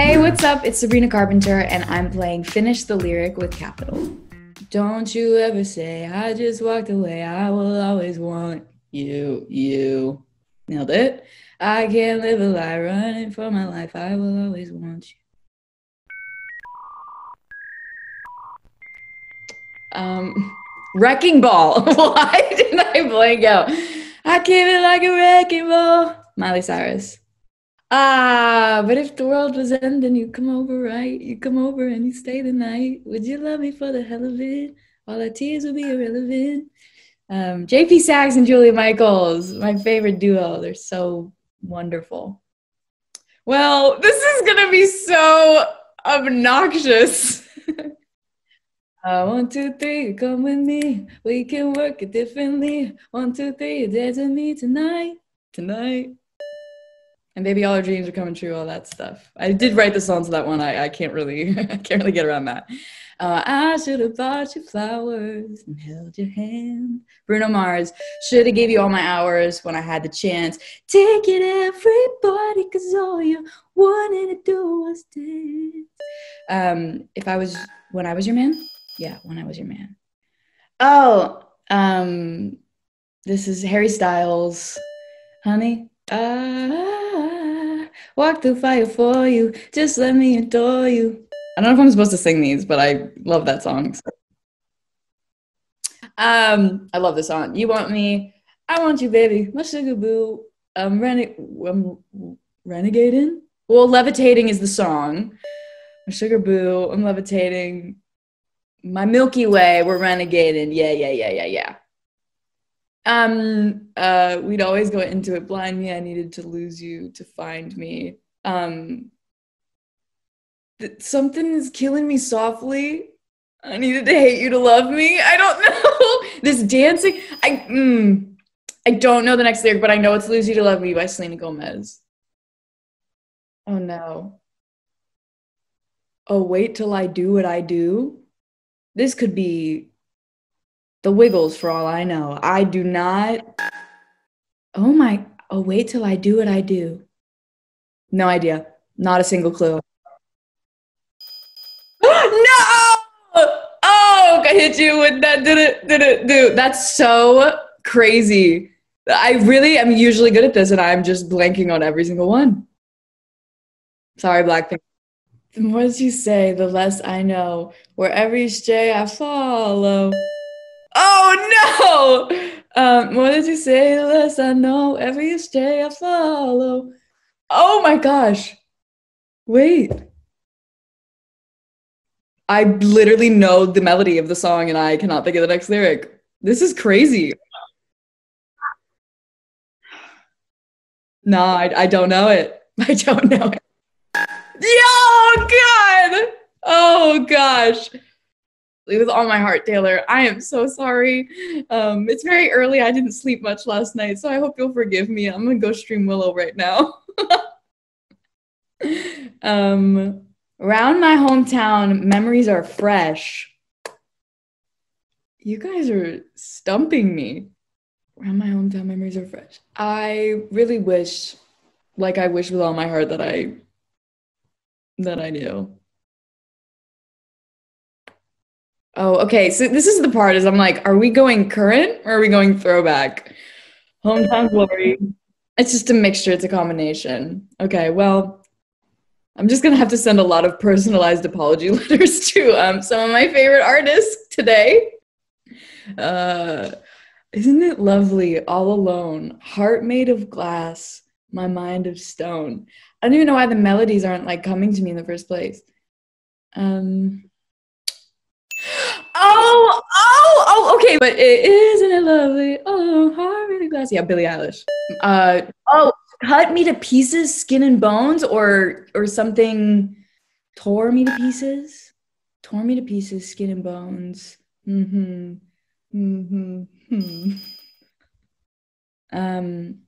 Hey, what's up? It's Sabrina Carpenter, and I'm playing Finish the Lyric with Capital. Don't you ever say, I just walked away. I will always want you, you. Nailed it. I can't live a lie running for my life. I will always want you. Um, Wrecking Ball. Why did I blank out? I keep it like a wrecking ball. Miley Cyrus. Ah, but if the world was ending, you come over, right? You come over and you stay the night. Would you love me for the hell of it? All our tears would be irrelevant. Um, JP Saxe and Julia Michaels, my favorite duo. They're so wonderful. Well, this is gonna be so obnoxious. uh, one, two, three, come with me. We can work it differently. One, two, three, dance with me tonight, tonight. And baby, all our dreams are coming true. All that stuff. I did write the song to that one. I, I can't really, I can't really get around that. Uh, I should have bought you flowers and held your hand. Bruno Mars should have gave you all my hours when I had the chance. Take it, everybody, cause all you wanted to do was dance. Um, if I was when I was your man, yeah, when I was your man. Oh, um, this is Harry Styles, honey. I walk through fire for you. Just let me adore you. I don't know if I'm supposed to sing these, but I love that song. So. Um, I love this song. You want me? I want you, baby. My sugar boo. I'm, rene- I'm renegading. Well, levitating is the song. My sugar boo. I'm levitating. My Milky Way. We're renegading. Yeah, yeah, yeah, yeah, yeah. Um, uh, we'd always go into it blind me. I needed to lose you to find me. Um, something is killing me softly. I needed to hate you to love me. I don't know. this dancing, I mm, I don't know the next lyric, but I know it's "Lose You to Love Me" by Selena Gomez. Oh no. Oh, wait till I do what I do. This could be the Wiggles for all I know. I do not. Oh my. Oh, wait till I do what I do. No idea. Not a single clue. No! Oh, I hit you with that. Did it? Did it? Do that's so crazy. I really am usually good at this, and I'm just blanking on every single one. Sorry, Blackpink. The more you say, the less I know. Wherever you stray, I follow. Oh no! Um, more that you say, the less I know. Stray, I follow. Oh my gosh! Wait. I literally know the melody of the song and I cannot think of the next lyric. This is crazy. No, I, I don't know it. I don't know it. Yo, God! Oh, gosh. With all my heart, Taylor, I am so sorry. Um, it's very early. I didn't sleep much last night, so I hope you'll forgive me. I'm gonna go stream Willow right now. um, Around my hometown, memories are fresh. You guys are stumping me. Around my hometown, memories are fresh. I really wish, like I wish with all my heart that I that I knew. Oh, okay. So this is the part is I'm like, are we going current or are we going throwback? Hometown glory. It's just a mixture, it's a combination. Okay, well, I'm just gonna have to send a lot of personalized apology letters to um, some of my favorite artists today. Uh, isn't it lovely? All alone, heart made of glass, my mind of stone. I don't even know why the melodies aren't like coming to me in the first place. Um. Oh, oh, oh, okay, but it isn't it lovely? Oh, of glass. Yeah, Billie Eilish. Uh, oh, cut me to pieces, skin and bones, or or something tore me to pieces, tore me to pieces, skin and bones. Mm-hmm. Mm-hmm. Hmm. Um,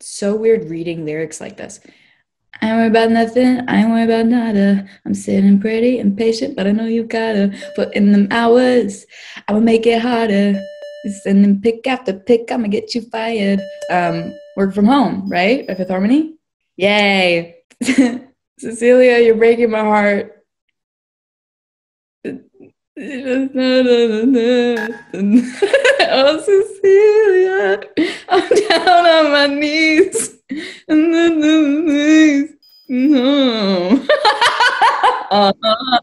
so weird reading lyrics like this. I ain't worried about nothing. I ain't worried about nada. I'm sitting pretty impatient, but I know you gotta put in them hours. I will make it harder. Sending pick after pick, I'ma get you fired. Um, work from home, right? By Fifth Harmony. Yay. Cecilia, you're breaking my heart. oh, Cecilia, I'm down on my knees. No. uh-huh.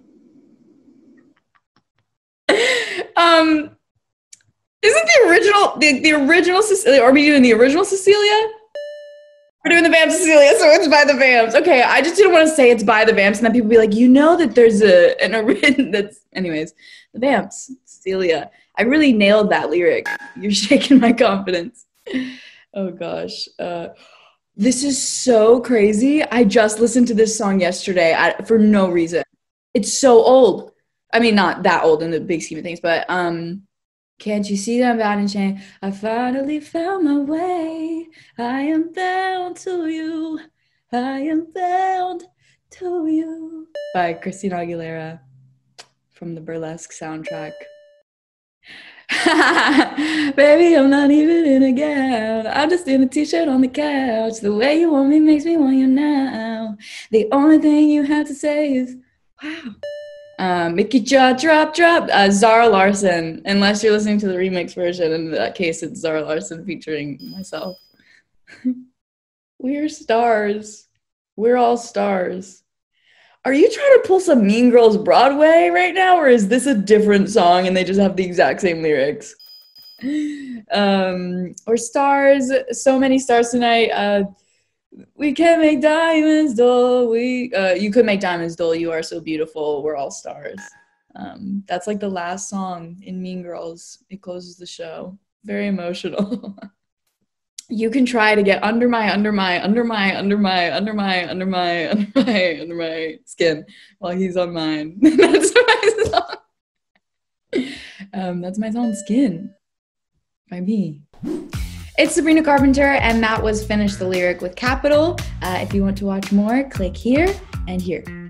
um, isn't the original the, the original Cecilia? Are we doing the original Cecilia? We're doing the Vamps Cecilia, so it's by the Vamps. Okay, I just didn't want to say it's by the Vamps, and then people be like, you know that there's a an original that's anyways, the Vamps, Cecilia. I really nailed that lyric. You're shaking my confidence. Oh gosh. Uh, this is so crazy. I just listened to this song yesterday I, for no reason. It's so old. I mean, not that old in the big scheme of things, but um, can't you see that I'm bound and chained? I finally found my way. I am bound to you. I am bound to you. By Christina Aguilera from the Burlesque soundtrack. Baby, I'm not even in a gown. I'm just in a t-shirt on the couch. The way you want me makes me want you now. The only thing you have to say is, wow. Um, Mickey Jaw drop, drop. Uh, Zara Larsson. Unless you're listening to the remix version, in that case, it's Zara Larsson featuring myself. We're stars. We're all stars. Are you trying to pull some Mean Girls Broadway right now, or is this a different song and they just have the exact same lyrics? Um, or stars, so many stars tonight. Uh, we can make diamonds dull. We, uh, you could make diamonds dull. You are so beautiful. We're all stars. Um, that's like the last song in Mean Girls. It closes the show. Very emotional. you can try to get under my under my under my under my under my under my under my under my skin while he's on mine. that's my song. Um, that's my song "Skin" by me. It's Sabrina Carpenter, and that was finished the lyric with capital. Uh, if you want to watch more, click here and here.